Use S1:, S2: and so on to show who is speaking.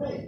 S1: great.